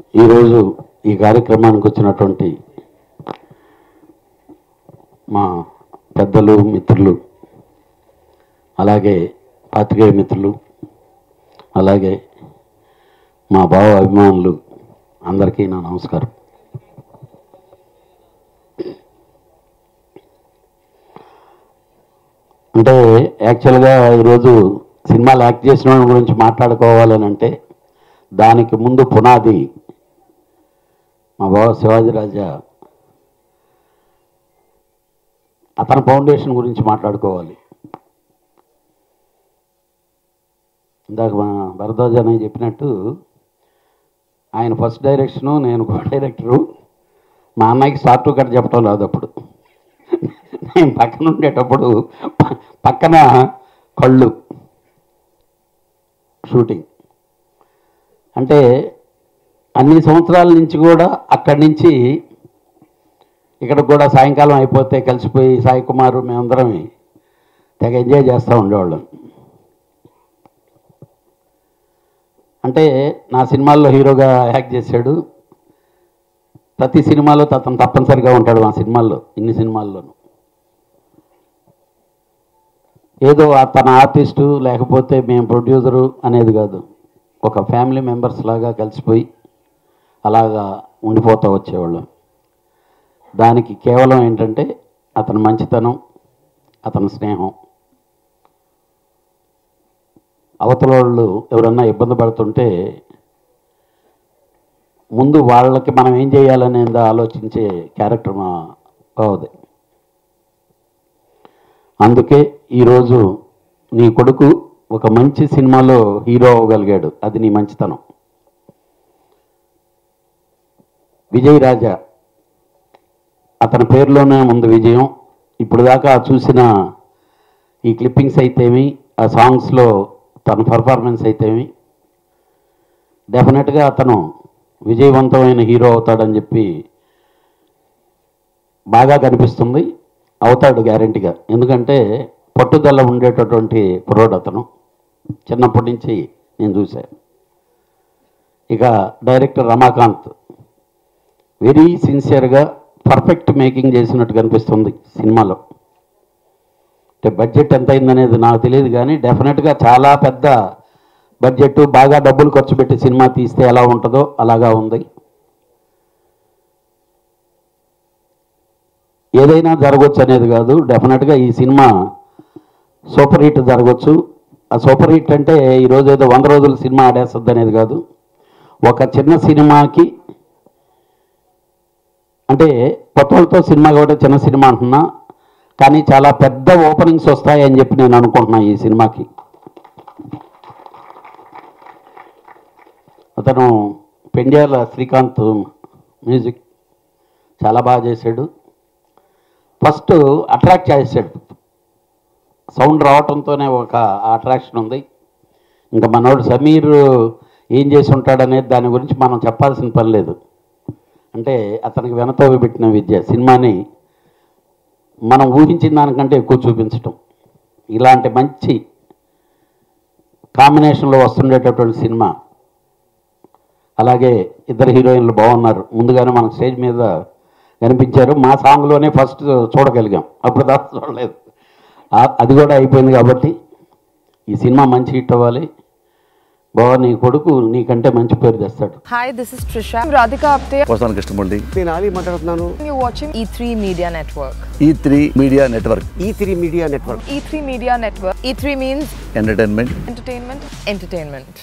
ఈరోజు ఈ కార్యక్రమానికి వచ్చినటువంటి మా పెద్దలు మిత్రులు అలాగే పాతికేయ మిత్రులు అలాగే మా బావ అభిమానులు అందరికీ నా నమస్కారం. అంటే యాక్చువల్గా ఈరోజు సినిమాలు యాక్ట్ చేసిన గురించి మాట్లాడుకోవాలని అంటే దానికి ముందు పునాది మా బావ శివాజీ రాజా అతని ఫౌండేషన్ గురించి మాట్లాడుకోవాలి. ఇందాక మా భరద్వాజ్ అని చెప్పినట్టు ఆయన ఫస్ట్ డైరెక్షను నేను డైరెక్టరు. మా అన్నయ్యకి స్టార్ట్ కట్ చెప్పడం రాదు అప్పుడు. నేను పక్కన ఉండేటప్పుడు పక్కన కళ్ళు షూటింగ్. అంటే అన్ని సంవత్సరాల నుంచి కూడా అక్కడి నుంచి ఇక్కడ కూడా సాయంకాలం అయిపోతే కలిసిపోయి సాయి కుమారు మేమందరం తెగ ఎంజాయ్ చేస్తూ ఉండేవాళ్ళం. అంటే నా సినిమాల్లో హీరోగా యాక్ట్ చేశాడు. ప్రతి సినిమాలో అతను తప్పనిసరిగా ఉంటాడు మా సినిమాల్లో ఇన్ని సినిమాల్లోనూ. ఏదో తన ఆర్టిస్టు లేకపోతే మేము ప్రొడ్యూసరు అనేది కాదు. ఒక ఫ్యామిలీ మెంబర్స్ లాగా కలిసిపోయి అలాగా ఉండిపోతూ వచ్చేవాళ్ళం. దానికి కేవలం ఏంటంటే అతని మంచితనం అతని స్నేహం. అవతల వాళ్ళు ఎవరన్నా ఇబ్బంది పడుతుంటే ముందు వాళ్ళకి మనం ఏం చేయాలనేది ఆలోచించే క్యారెక్టర్ మా బావది. అందుకే ఈరోజు నీ కొడుకు ఒక మంచి సినిమాలో హీరో అవ్వగలిగాడు. అది నీ మంచితనం. విజయ్ రాజా అతని పేరులోనే ఉంది విజయం. ఇప్పుడు దాకా చూసిన ఈ క్లిప్పింగ్స్ అయితేమి ఆ సాంగ్స్లో తన పర్ఫార్మెన్స్ అయితేమి డెఫినెట్గా అతను విజయవంతమైన హీరో అవుతాడని చెప్పి బాగా కనిపిస్తుంది అవుతాడు గ్యారంటీగా. ఎందుకంటే పట్టుదల ఉండేటటువంటి కుర్రోడు అతను. చిన్నప్పటి నుంచి నేను చూశాను ఇక డైరెక్టర్ రమాకాంత్. వెరీ సిన్సియర్గా పర్ఫెక్ట్ మేకింగ్ చేసినట్టు కనిపిస్తుంది సినిమాలో. అంటే బడ్జెట్ ఎంత అయిందనేది నాకు తెలియదు కానీ డెఫినెట్గా చాలా పెద్ద బడ్జెట్ బాగా డబ్బులు ఖర్చు పెట్టి సినిమా తీస్తే ఎలా ఉంటుందో అలాగా ఉంది. ఏదైనా జరగవచ్చు అనేది కాదు డెఫినెట్గా ఈ సినిమా సూపర్ హిట్ జరగవచ్చు ఆ సూపర్ హిట్ అంటే ఈరోజు ఏదో వంద రోజుల సినిమా ఆడేస్తుంది అనేది కాదు. ఒక చిన్న సినిమాకి అంటే కొత్తలతో సినిమా కూడా చిన్న సినిమా అంటున్నా కానీ చాలా పెద్ద ఓపెనింగ్స్ వస్తాయని చెప్పి నేను అనుకుంటున్నా ఈ సినిమాకి. అతను పెండ్యాల శ్రీకాంత్ మ్యూజిక్ చాలా బాగా చేశాడు. ఫస్ట్ అట్రాక్ట్ చేశాడు. సౌండ్ రావటంతోనే ఒక అట్రాక్షన్ ఉంది. ఇంకా మనోడు సమీర్ ఏం చేసి ఉంటాడనేది దాని గురించి మనం చెప్పాల్సిన పని లేదు. అంటే అతనికి వెనతోవి పెట్టిన విద్య సినిమాని మనం ఊహించిన దానికంటే ఎక్కువ చూపించటం. ఇలాంటి మంచి కాంబినేషన్లో వస్తుండేటటువంటి సినిమా. అలాగే ఇద్దరు హీరోయిన్లు బాగున్నారు. ముందుగానే మనకు స్టేజ్ మీద కనిపించారు. మా సాంగ్లోనే ఫస్ట్ చూడగలిగాం. అప్పుడు దాకా చూడలేదు. అది కూడా అయిపోయింది కాబట్టి ఈ సినిమా మంచి హిట్ అవ్వాలి. బావ నీ కొడుకు నీకంటే మంచి పేరు తెస్తాడు Hi, this is Trisha. I'm Radhika Apte. వస్తాను కృష్ణమూర్తి నేను ఆలీ మాట్లాడుతున్నాను You're watching E3 Media Network. E three media network E three media network E3 Media Network. E3 means entertainment entertainment, entertainment.